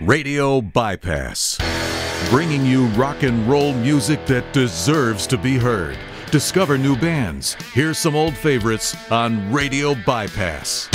Radio Bypass, bringing you rock and roll music that deserves to be heard. Discover new bands. Hear some old favorites on Radio Bypass.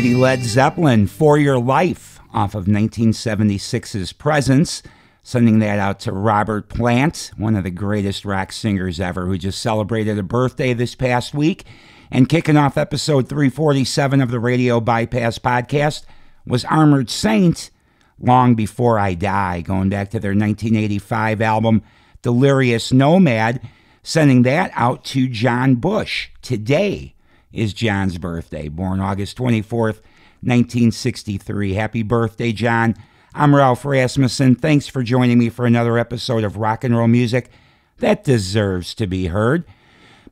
Mighty Led Zeppelin, For Your Life, off of 1976's Presence. Sending that out to Robert Plant, one of the greatest rock singers ever, who just celebrated a birthday this past week. And kicking off episode 347 of the Radio Bypass podcast was Armored Saint, Long Before I Die, going back to their 1985 album Delirious Nomad, sending that out to John Bush today is John's birthday, born August 24th, 1963. Happy birthday, John. I'm Ralph Rasmussen. Thanks for joining me for another episode of Rock and Roll Music that deserves to be heard.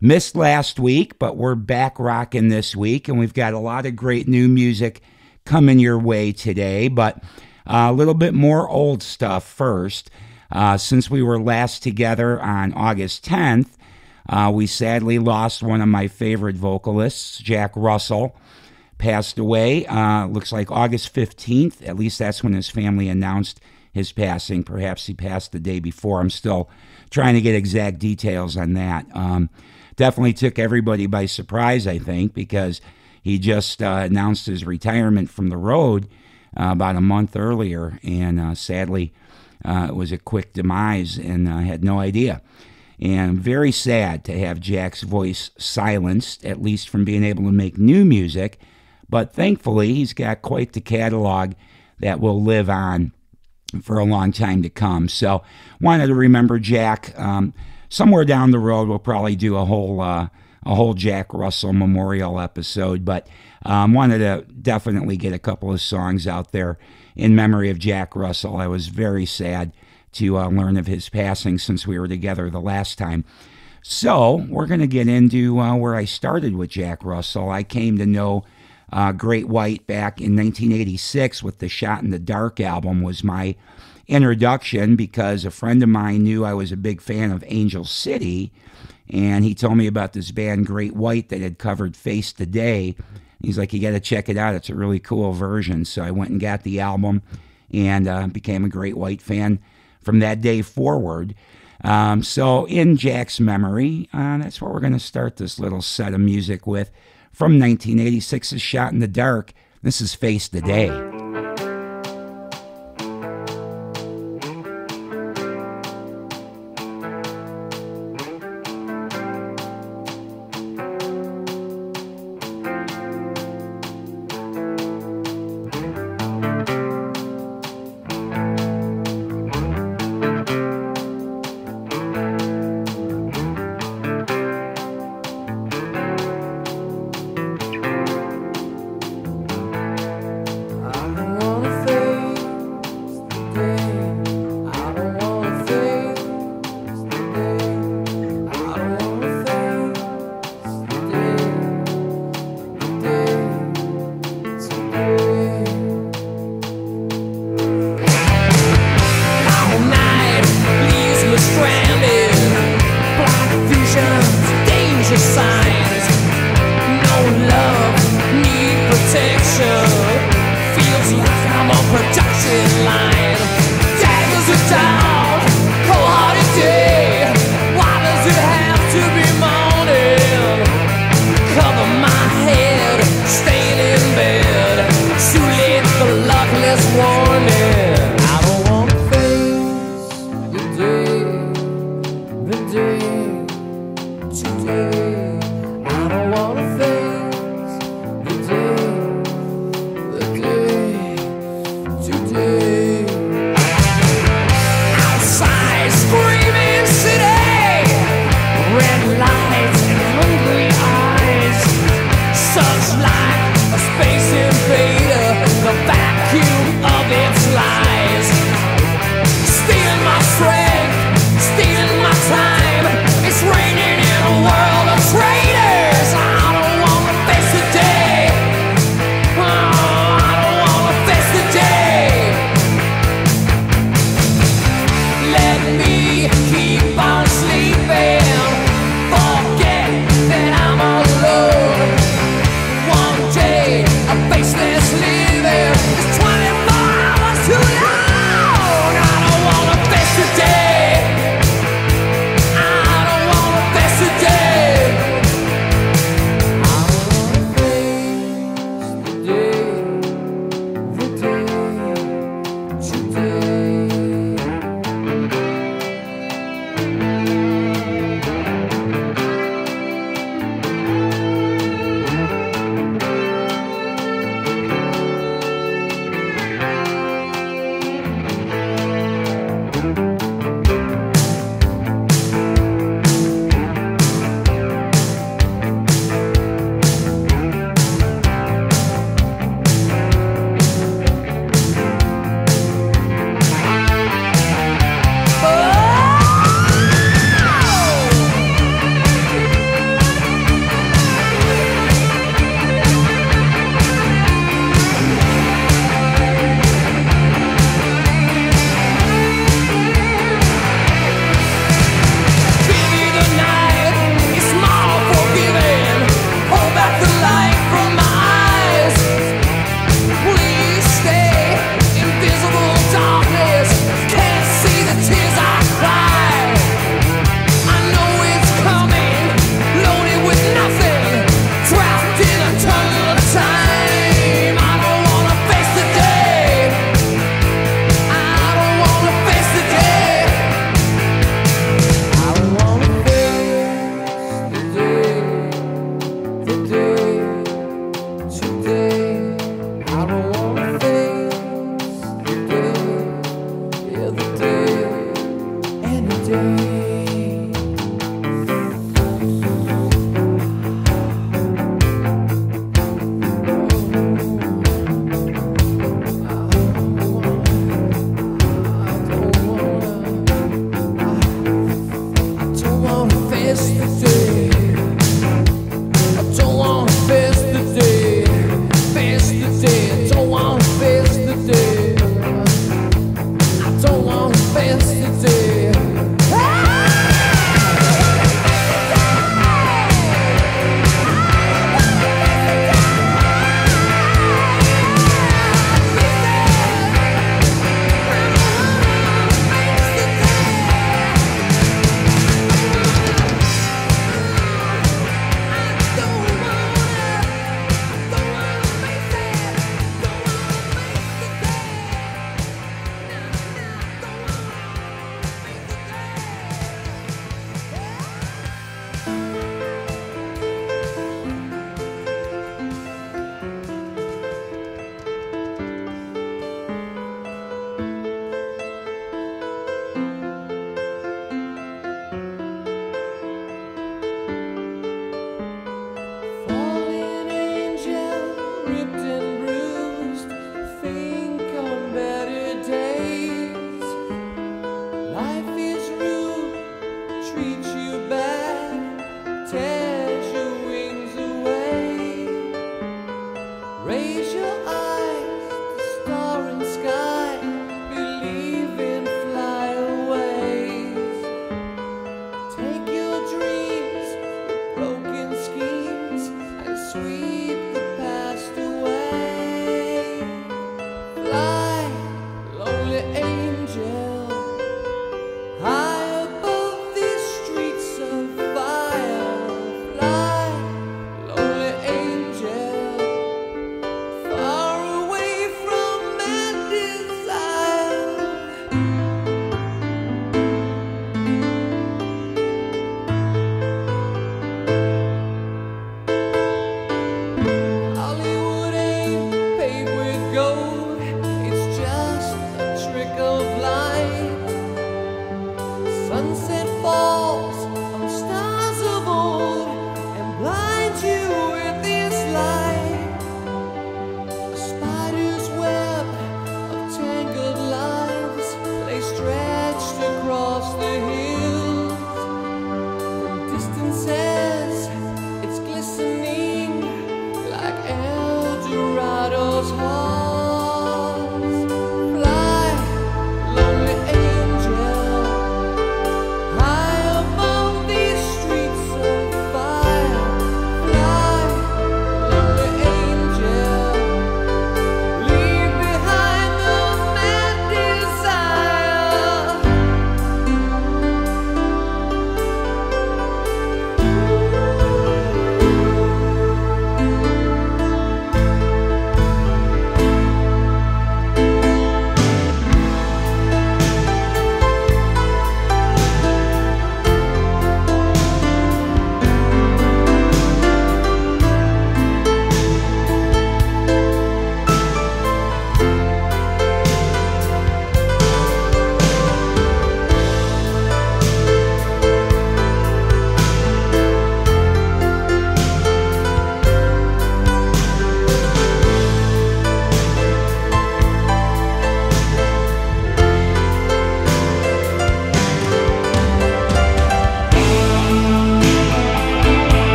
Missed last week, but we're back rocking this week, and we've got a lot of great new music coming your way today. But uh, a little bit more old stuff first. Uh, since we were last together on August 10th, uh, we sadly lost one of my favorite vocalists, Jack Russell. Passed away, uh, looks like August 15th. At least that's when his family announced his passing. Perhaps he passed the day before. I'm still trying to get exact details on that. Um, definitely took everybody by surprise, I think, because he just uh, announced his retirement from the road uh, about a month earlier, and uh, sadly, uh, it was a quick demise, and I had no idea. And very sad to have Jack's voice silenced, at least from being able to make new music. But thankfully, he's got quite the catalog that will live on for a long time to come. So, wanted to remember Jack. Um, somewhere down the road, we'll probably do a whole uh, a whole Jack Russell memorial episode. But um, wanted to definitely get a couple of songs out there in memory of Jack Russell. I was very sad to uh, learn of his passing since we were together the last time. So, we're going to get into uh, where I started with Jack Russell. I came to know uh, Great White back in 1986 with the Shot in the Dark album was my introduction because a friend of mine knew I was a big fan of Angel City, and he told me about this band Great White that had covered Face the Day. He's like, you got to check it out. It's a really cool version. So I went and got the album and uh, became a Great White fan from that day forward. Um, so, in Jack's memory, uh, that's what we're going to start this little set of music with from 1986's Shot in the Dark. This is Face the Day.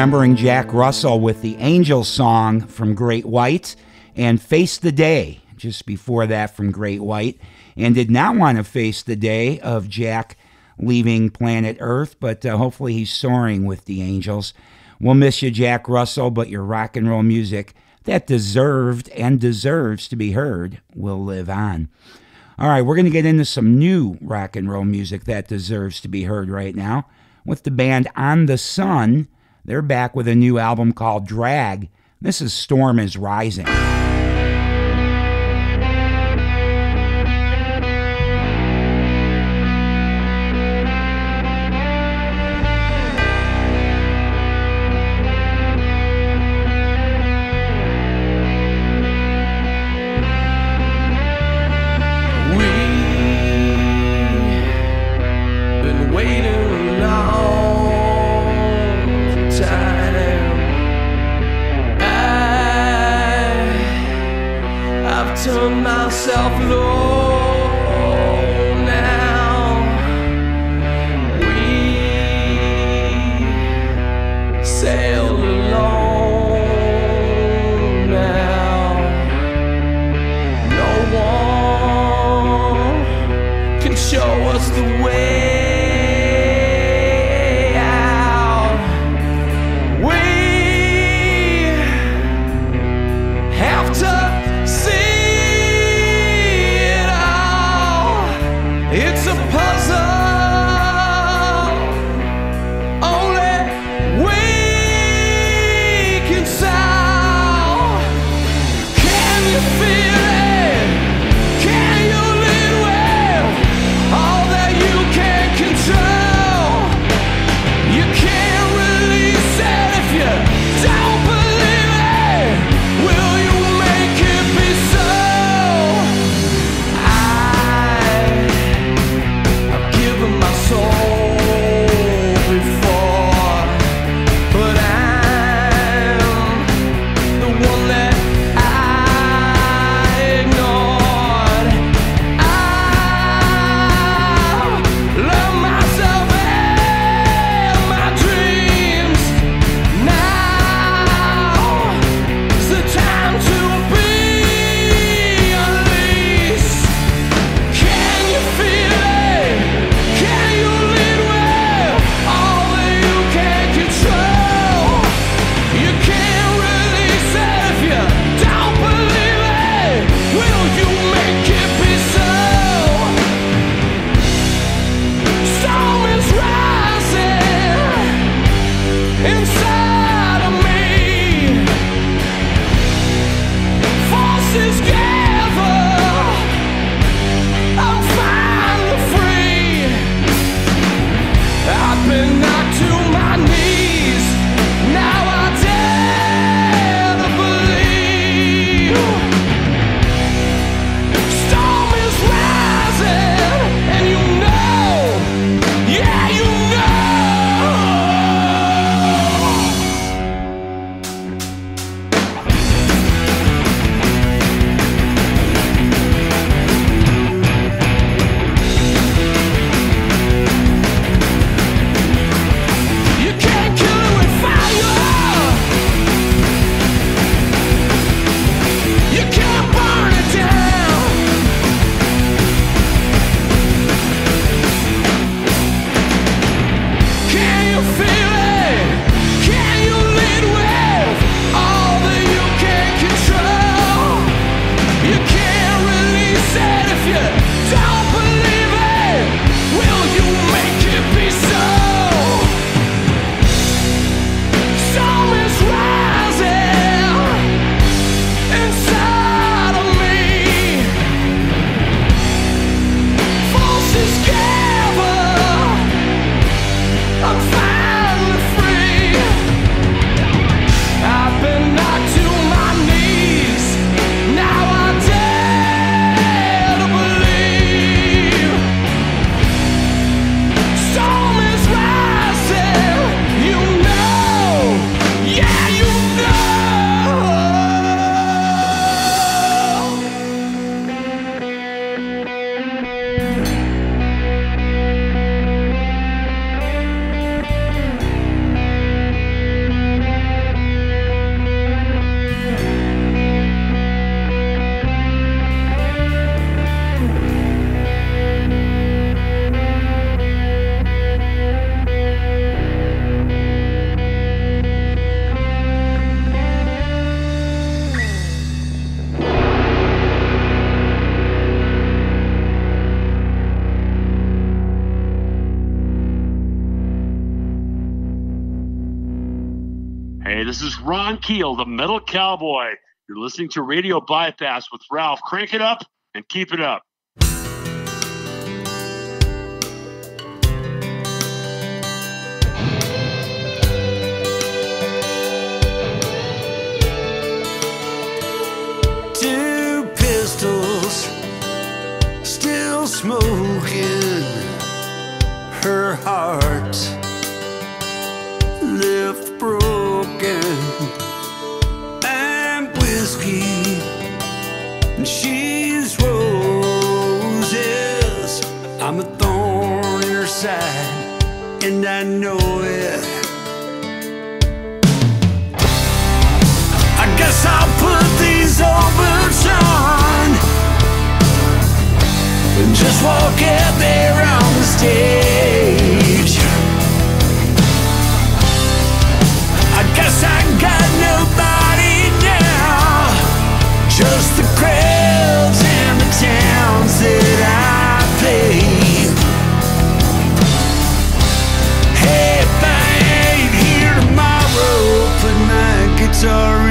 Remembering Jack Russell with the Angel song from Great White and Face the Day just before that from Great White, and did not want to face the day of Jack leaving planet Earth, but uh, hopefully he's soaring with the Angels. We'll miss you, Jack Russell, but your rock and roll music that deserved and deserves to be heard will live on. All right, we're going to get into some new rock and roll music that deserves to be heard right now with the band On the Sun they're back with a new album called Drag. This is Storm is Rising. Steel, the Metal Cowboy. You're listening to Radio Bypass with Ralph. Crank it up and keep it up. Two pistols, still smoking her heart left broken she's roses. I'm a thorn in her side, and I know it. I guess I'll put these old boots on and just walk out there on the stage. My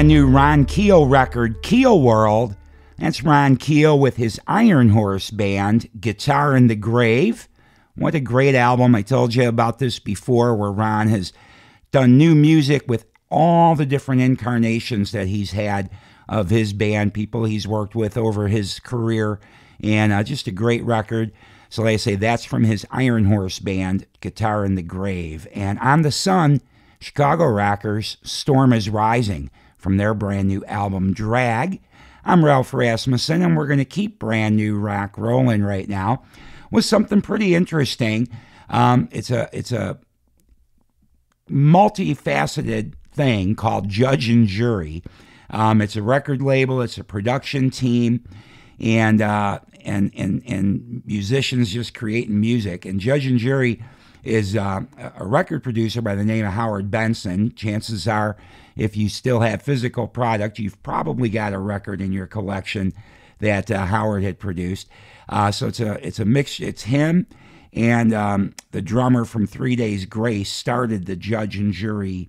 brand new Ron Keel record, Keel World, that's Ron Keel with his Iron Horse band, Guitar in the Grave. What a great album. I told you about this before, where Ron has done new music with all the different incarnations that he's had of his band, people he's worked with over his career, and uh, just a great record. So, like I say, that's from his Iron Horse band, Guitar in the Grave. And On the Sun, Chicago Rockers, Storm is Rising from their brand new album, Drag. I'm Ralph Rasmussen, and we're going to keep brand new rock rolling right now with something pretty interesting. Um, it's a it's a multifaceted thing called Judge and Jury. Um, it's a record label, it's a production team, and uh, and and and musicians just creating music. And Judge and Jury is uh, a record producer by the name of Howard Benson. Chances are, if you still have physical product, you've probably got a record in your collection that uh, Howard had produced. Uh, so it's a it's a mix. It's him and um, the drummer from Three Days Grace started the Judge and Jury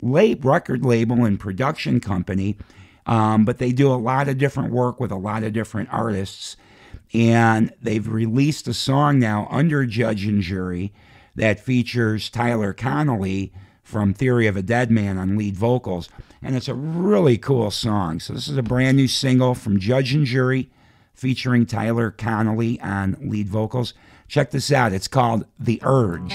lab, record label and production company. Um, but they do a lot of different work with a lot of different artists. And they've released a song now under Judge and Jury that features Tyler Connolly from Theory of a Dead Man on lead vocals. And it's a really cool song. So, this is a brand new single from Judge and Jury featuring Tyler Connolly on lead vocals. Check this out. It's called The Urge.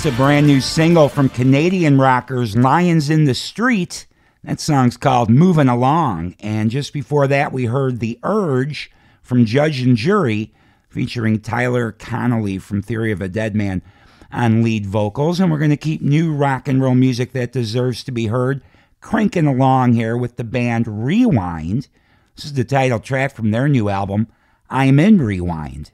That's a brand new single from Canadian rockers Lions in the Street. That song's called Moving Along. And just before that, we heard The Urge from Judge and Jury featuring Tyler Connolly from Theory of a Dead Man on lead vocals. And we're going to keep new rock and roll music that deserves to be heard cranking along here with the band Rewind. This is the title track from their new album, I'm in Rewind.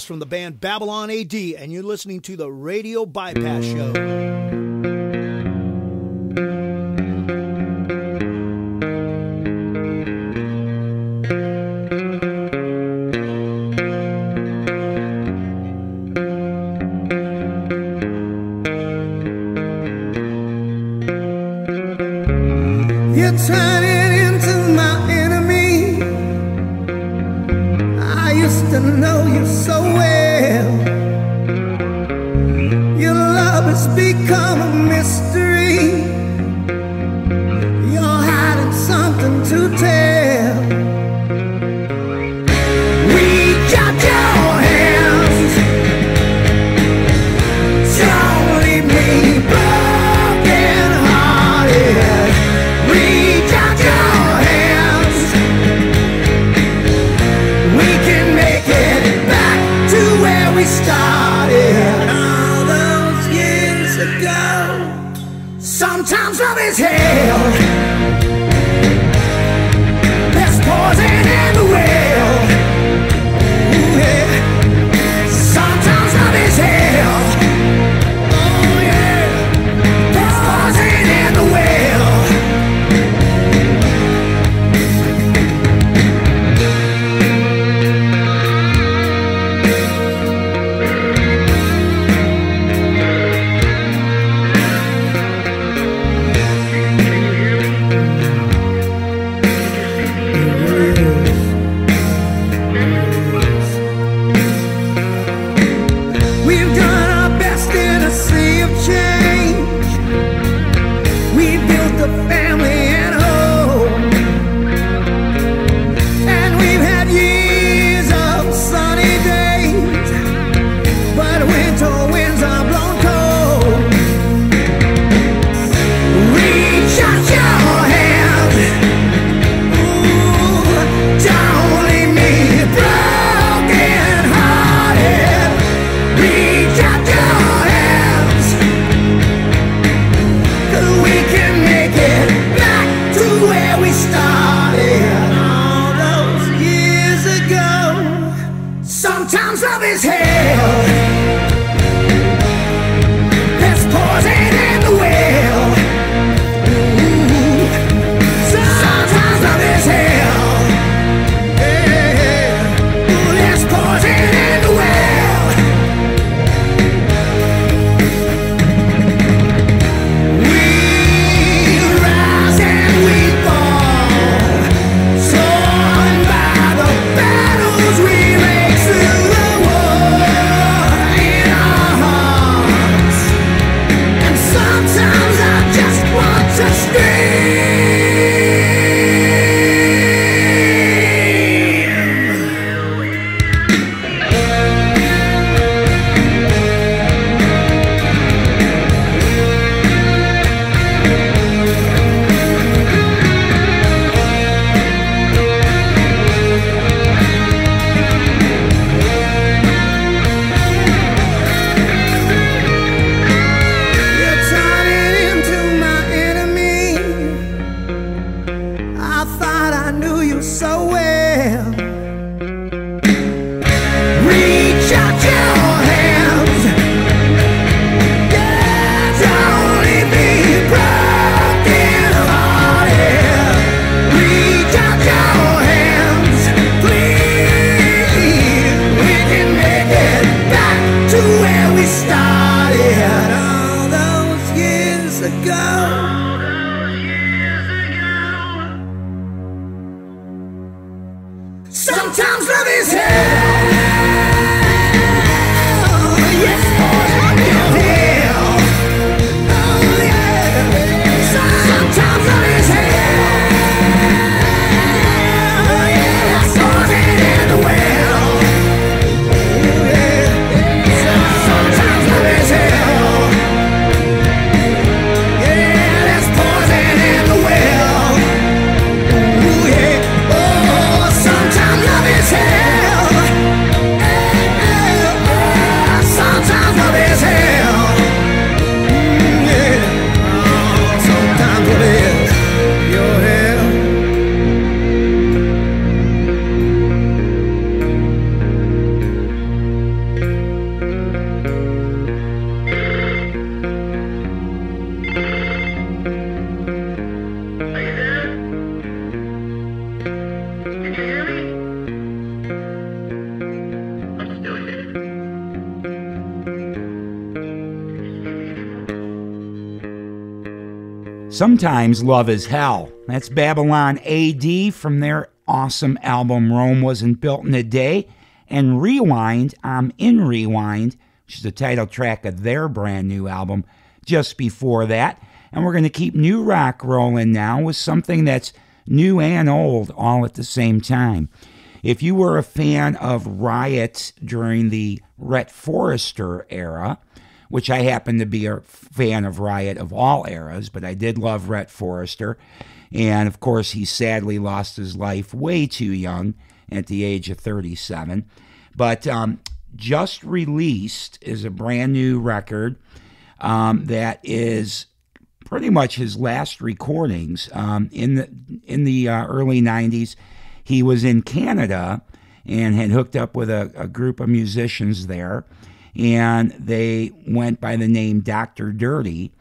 Travis from the band Babylon AD, and you're listening to the Radio Bypass Show. Sometimes Love is Hell. That's Babylon AD from their awesome album Rome Wasn't Built in a Day. And Rewind, I'm in Rewind, which is the title track of their brand new album just before that. And we're going to keep new rock rolling now with something that's new and old all at the same time. If you were a fan of Riot during the Rhett Forrester era, which I happen to be a fan of Riot of all eras, but I did love Rhett Forrester. And of course, he sadly lost his life way too young at the age of 37. But um, just released is a brand new record um, that is pretty much his last recordings um, in the in the uh, early 90s. He was in Canada and had hooked up with a, a group of musicians there and they went by the name Dr. Dirty.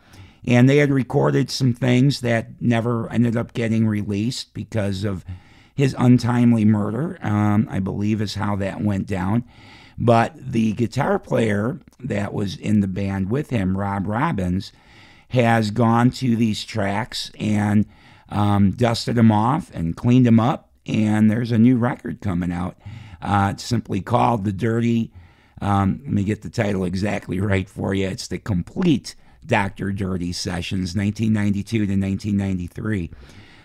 And they had recorded some things that never ended up getting released because of his untimely murder, um, I believe is how that went down. But the guitar player that was in the band with him, Rob Robbins, has gone to these tracks and um, dusted them off and cleaned them up. And there's a new record coming out. Uh, it's simply called The Dirty um, let me get the title exactly right for you. It's the complete Dr. Dirty Sessions, 1992 to 1993.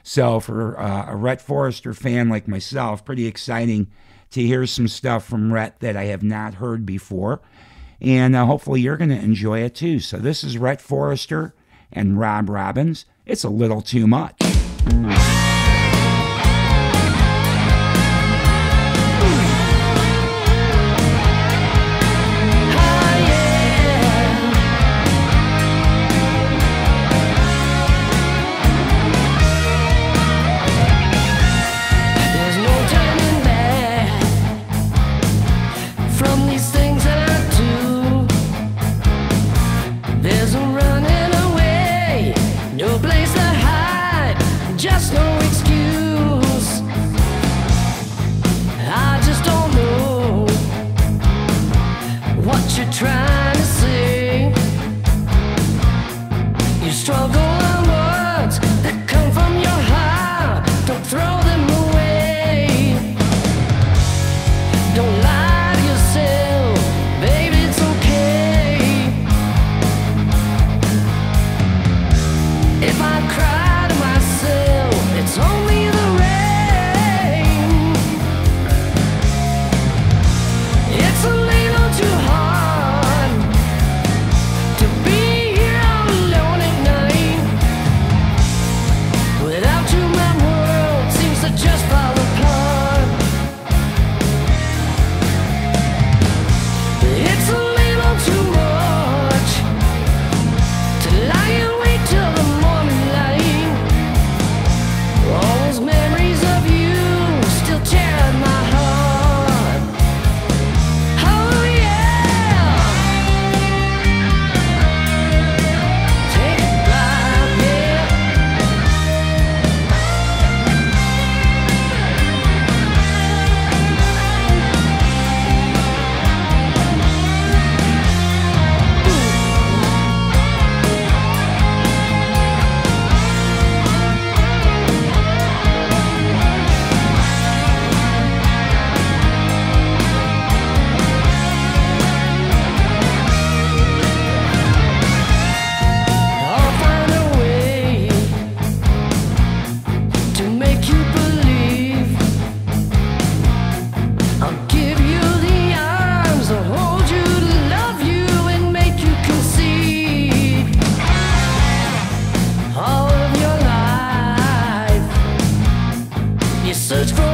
So, for uh, a Rhett Forrester fan like myself, pretty exciting to hear some stuff from Rhett that I have not heard before. And uh, hopefully, you're going to enjoy it too. So, this is Rhett Forrester and Rob Robbins. It's a little too much. such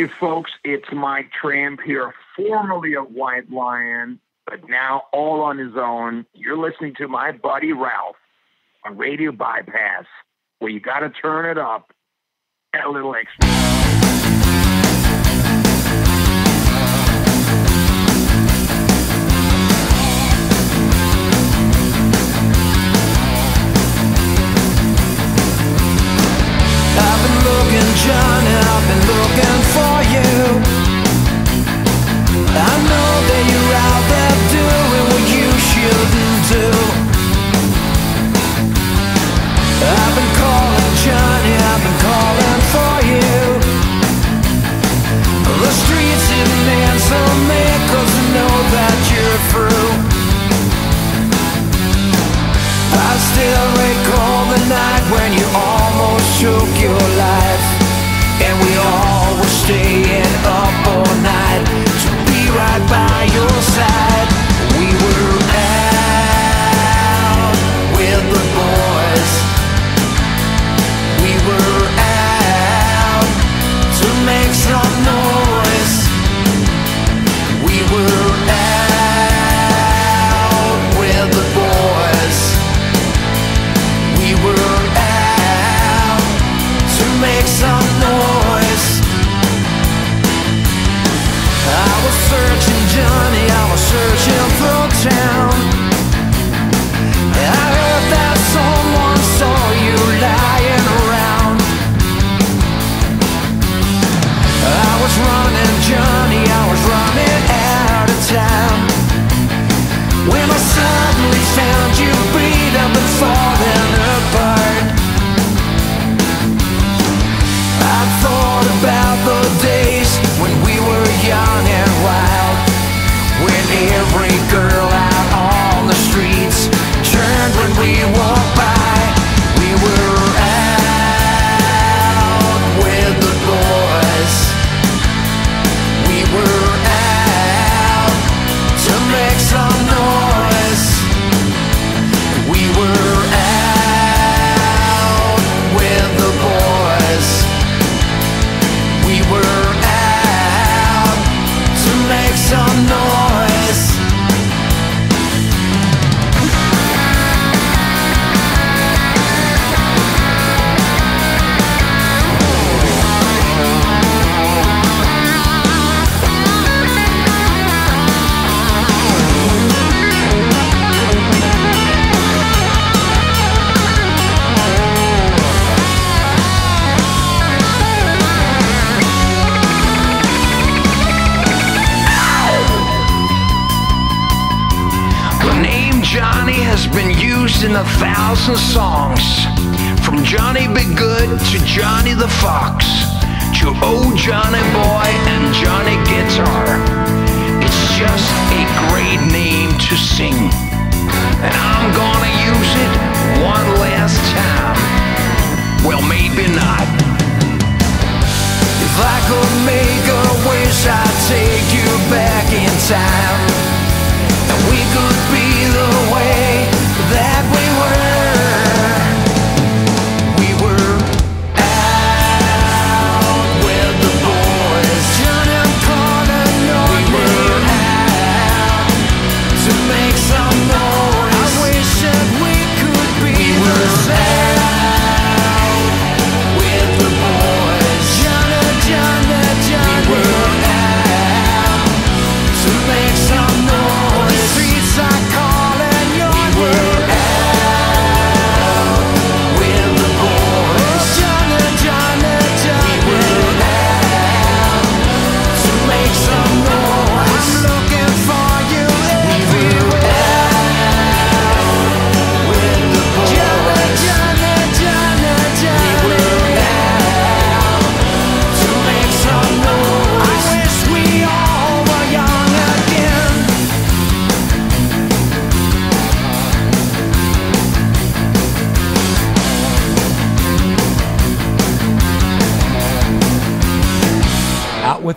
Hey, folks, it's Mike Tramp here, formerly a White Lion, but now all on his own. You're listening to my buddy Ralph on Radio Bypass, where you got to turn it up a little extra. I've been looking just been looking for you. I know that you're out there doing what you shouldn't do. I've been calling Johnny, I've been calling for you. The streets I know that you're through. I still recall the night when you almost took your life staying up all night to be right by your side. We were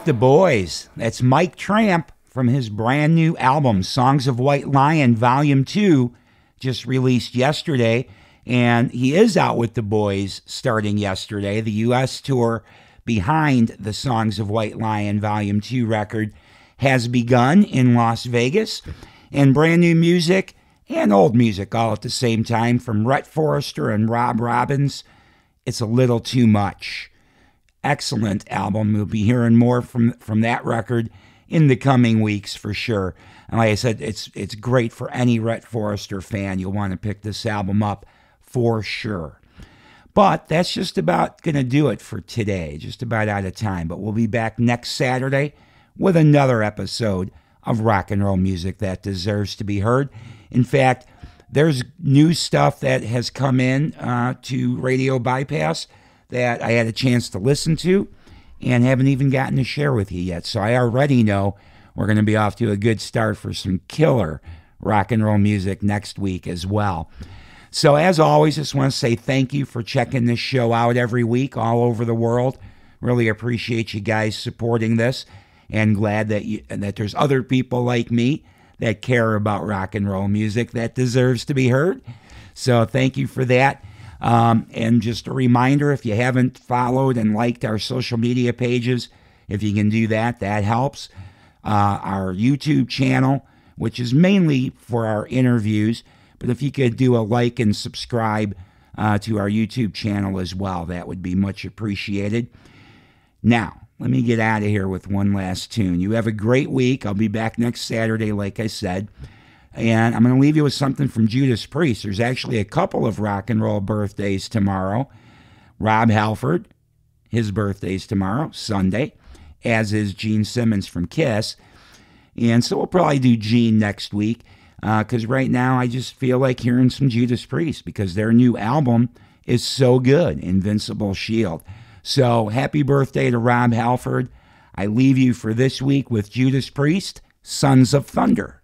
Like the Boys. That's Mike Tramp from his brand new album, Songs of White Lion, Volume 2, just released yesterday. And he is out with the boys starting yesterday, the U.S. tour behind the Songs of White Lion Volume 2 record has begun in Las Vegas. And brand new music and old music all at the same time from Rhett Forrester and Rob Robbins. It's a little too much. Excellent album. We'll be hearing more from from that record in the coming weeks for sure. And like I said, it's it's great for any Rhett Forrester fan. You'll want to pick this album up for sure. But that's just about going to do it for today. Just about out of time. But we'll be back next Saturday with another episode of rock and roll music that deserves to be heard. In fact, there's new stuff that has come in uh, to Radio Bypass that I had a chance to listen to and haven't even gotten to share with you yet. So I already know we're going to be off to a good start for some killer rock and roll music next week as well. So, as always, just want to say thank you for checking this show out every week all over the world. Really appreciate you guys supporting this and glad that you, that there's other people like me that care about rock and roll music that deserves to be heard. So, thank you for that. Um, and just a reminder if you haven't followed and liked our social media pages, if you can do that, that helps. Uh, our YouTube channel, which is mainly for our interviews, but if you could do a like and subscribe uh, to our YouTube channel as well, that would be much appreciated. Now, let me get out of here with one last tune. You have a great week. I'll be back next Saturday, like I said. And I'm going to leave you with something from Judas Priest. There's actually a couple of rock and roll birthdays tomorrow. Rob Halford, his birthday's tomorrow, Sunday, as is Gene Simmons from Kiss. And so we'll probably do Gene next week because uh, right now I just feel like hearing some Judas Priest because their new album is so good, Invincible Shield. So happy birthday to Rob Halford. I leave you for this week with Judas Priest, Sons of Thunder.